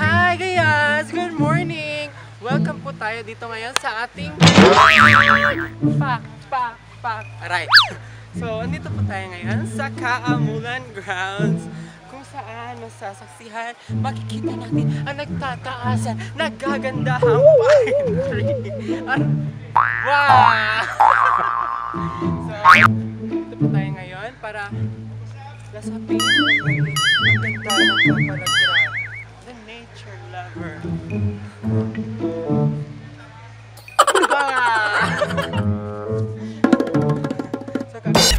Hi guys! Good morning! Welcome po tayo dito ngayon sa ating Pak, pak, pak. Aray. So, andito po tayo ngayon sa Kaamulan Grounds kung saan masasaksihan, makikita natin ang nagtataasan, nagagandahang pine wow! so, dito po tayo ngayon para lasapin ang ganda ng kapalagiran. The nature lover. Ah! so, kaka-